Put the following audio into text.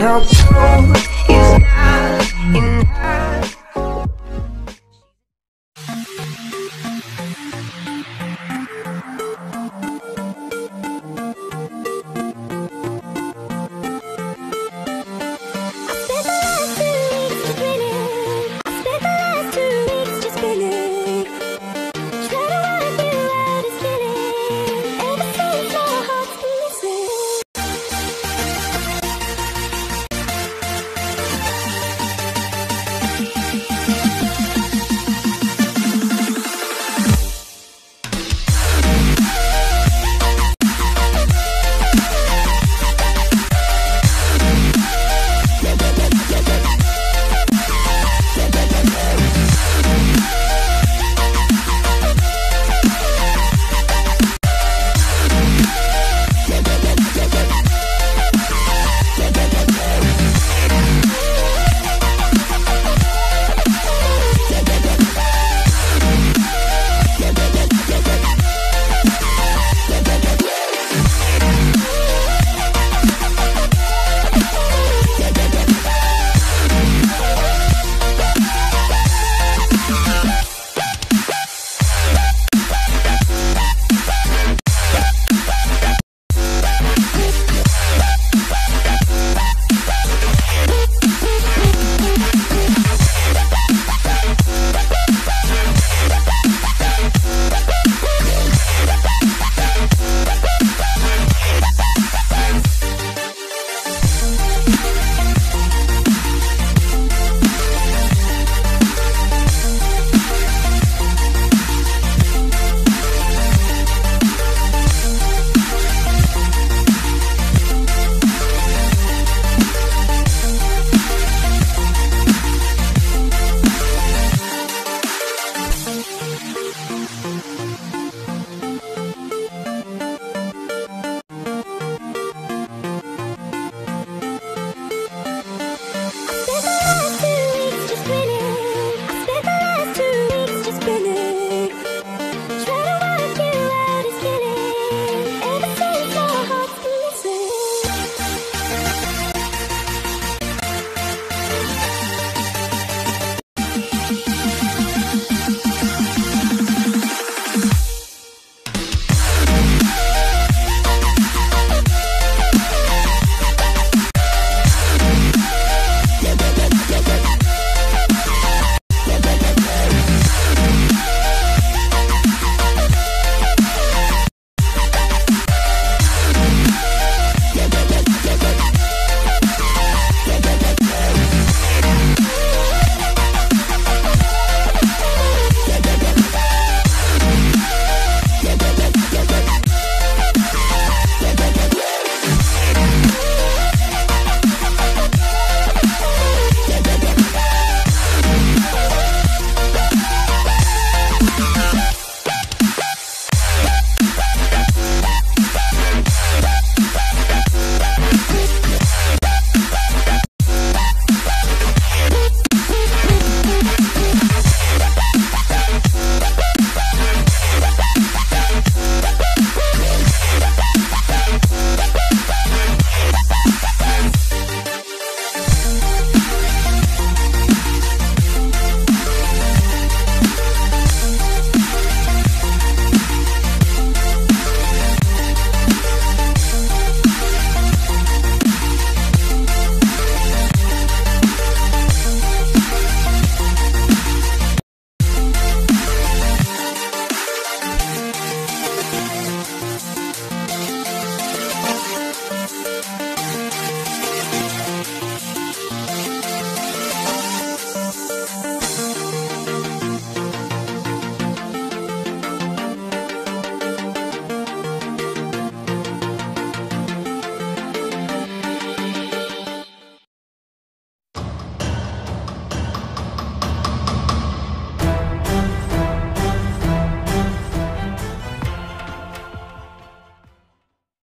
No, two is not enough. Bye.